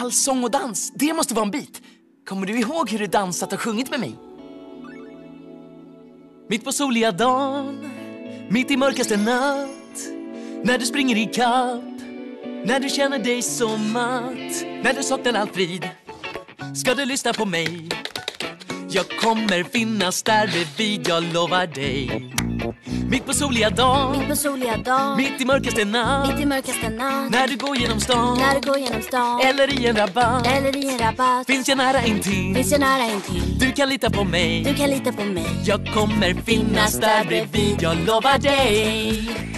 All sång och dans, det måste vara en bit. Kommer du ihåg hur du dansat och sjungit med mig? Mitt på soliga dagen, mitt i mörkaste natt När du springer i kapp, när du känner dig så matt När du saknar all frid, ska du lyssna på mig Jag kommer finnas där bredvid, jag lovar dig mitt på soliga dagen, Mitt på soliga dagen, mitt i mörkaste natt. Mitt i mörkaste natt. När du går genom stan, När du går genom stan. Eller i en rabatt. Eller i en rabatt. Finns jag nära intill, Finns jag nära intill du kan lita på mig. Du kan lita på mig. Jag kommer finnas där bredvid, jag lovar dig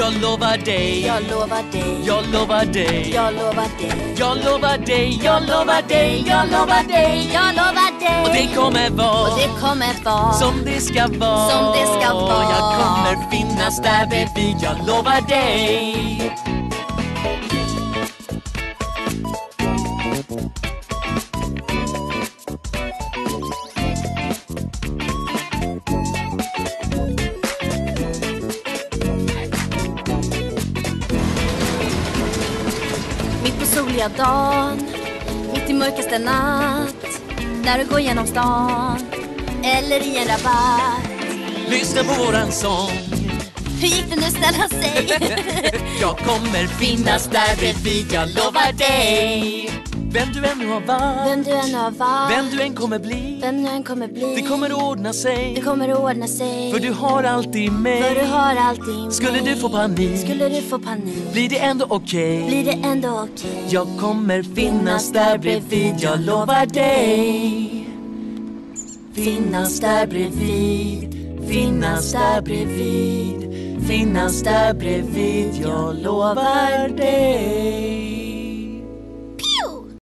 Jag lovar dig, Jag lovar dig. Jag lovar dig. Jag lovar dig. Jag lovar dig, jag lovar dig, jag lovar dig. Jag lovar dig. Och det kommer vara Och det kommer vara som det ska vara. Som det ska vara. Jag kommer finnas där bredvid, jag lovar dig soliga dagen Mitt i mörkaste natt När du går genom stan Eller i en rabatt. Lyssna på våran sång. Hur gick det nu snälla säg? Jag kommer finnas där bredvid, jag lovar dig Vem du än har varit, Vem du än har varit vem du än kommer bli Vem du än kommer bli Det kommer ordna sig. Det kommer ordna sig. För du har alltid För du mig har alltid Skulle mig. du få panik Skulle du få panik Blir det ändå okej. Blir det ändå okej. Jag kommer finnas där bredvid, jag lovar dig. Finnas där bredvid, finnas där bredvid Finnas där bredvid, jag lovar dig